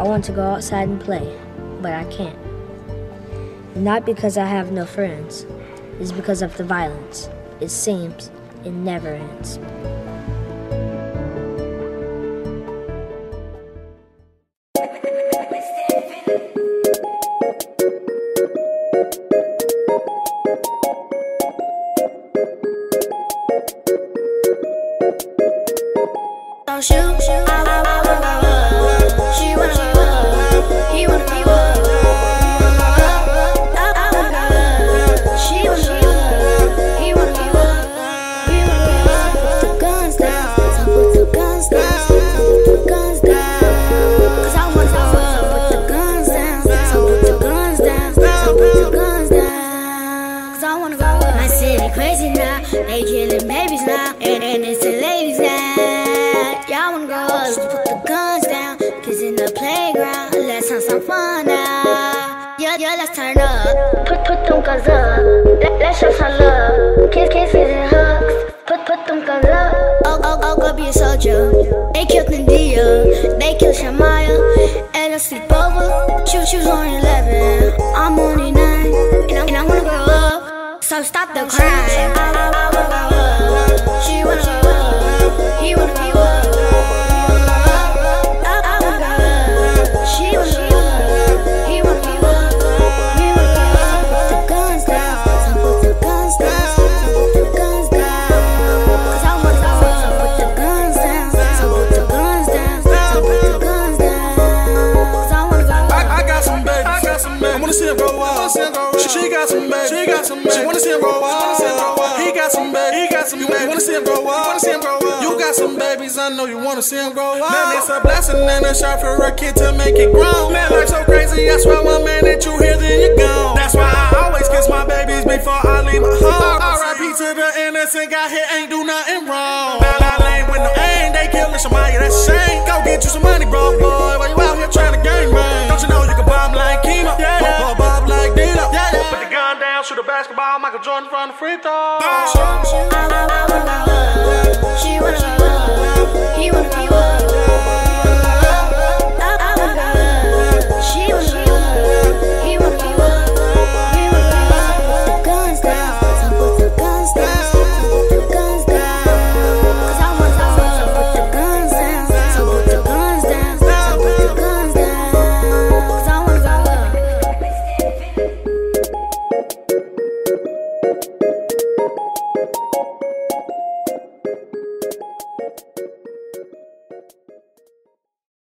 I want to go outside and play, but I can't. Not because I have no friends, it's because of the violence. It seems it never ends. Don't shoot, wanna go up. My city crazy now. They killing babies now. And, and it's the ladies now. Y'all wanna go up. So put the guns down. Kids in the playground. Let's have some fun now. Yeah, yeah, let's turn up. Put, put them guns up. Let, let's show some love. Kiss, kisses and hugs. Put, put them guns up. Oh, oh, oh, go be a soldier. They killed Nadia. They killed Shamaya. So stop the crime. Go. She wanna go. He wanna be up. I, I wanna go. She wanna be. He wanna be up. We wanna go. Put the guns down. So put the guns down. Put the guns down. 'Cause I wanna go. So put the guns down. So put the guns down. So put the guns down. 'Cause I wanna go. I, I got some babies. I got some babies. I wanna see him grow up. She, got some babies. She got some babies. She wanna see him grow up. He got some babies. He got some babies. You wanna see him grow up. You wanna see him grow up. You got some babies. I know you wanna see him grow up. Man, it's a blessing and a shot for a kid to make it grow. Man, life so crazy. I swear one minute you here, then you gone. That's why I always kiss my babies before I leave my home. R.I.P. to the innocent guy here ain't do nothing wrong. Now I lane with no aim. They killing somebody. That's shame. Go get you some money, bro, boy. shoot a basketball, Michael Jordan from the free throw.